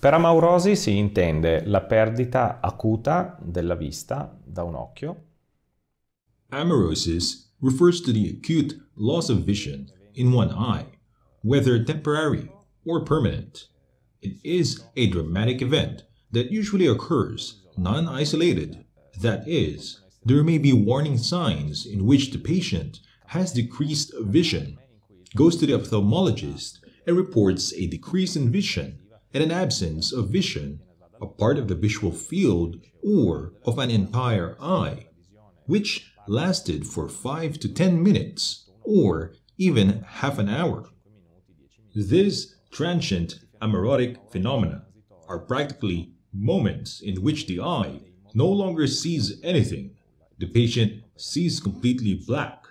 Per amaurosi si intende la perdita acuta della vista da un occhio. Amaurosis refers to the acute loss of vision in one eye, whether temporary or permanent. It is a dramatic event that usually occurs non-isolated, that is, there may be warning signs in which the patient has decreased vision, goes to the ophthalmologist, and reports a decrease in vision and an absence of vision, a part of the visual field or of an entire eye, which lasted for 5 to 10 minutes or even half an hour. These transient amaurotic phenomena are practically moments in which the eye no longer sees anything. The patient sees completely black.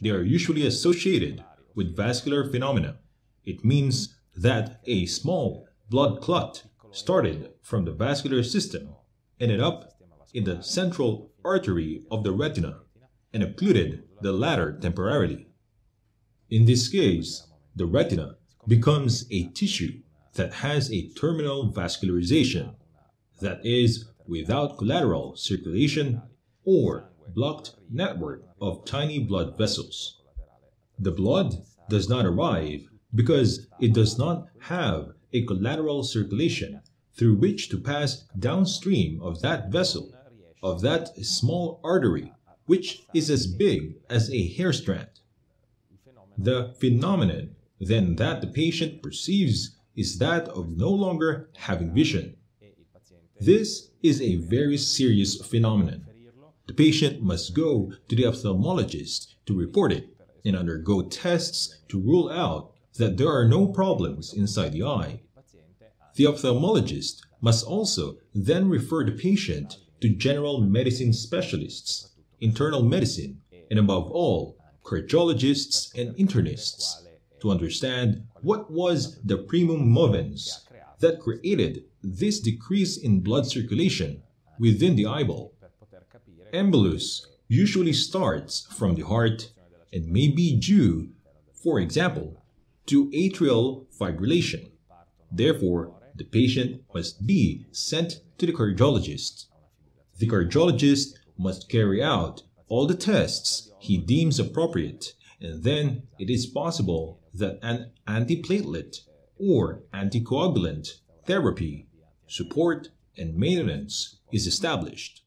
They are usually associated with vascular phenomena. It means that a small blood clot started from the vascular system, ended up in the central artery of the retina, and occluded the latter temporarily. In this case, the retina becomes a tissue that has a terminal vascularization, that is, without collateral circulation or blocked network of tiny blood vessels. The blood does not arrive because it does not have a collateral circulation through which to pass downstream of that vessel, of that small artery, which is as big as a hair strand. The phenomenon then that the patient perceives is that of no longer having vision. This is a very serious phenomenon. The patient must go to the ophthalmologist to report it and undergo tests to rule out that there are no problems inside the eye. The ophthalmologist must also then refer the patient to general medicine specialists, internal medicine, and above all, cardiologists and internists to understand what was the primum movens that created this decrease in blood circulation within the eyeball. Embolus usually starts from the heart and may be due, for example, to atrial fibrillation. Therefore, the patient must be sent to the cardiologist. The cardiologist must carry out all the tests he deems appropriate, and then it is possible that an antiplatelet or anticoagulant therapy, support, and maintenance is established.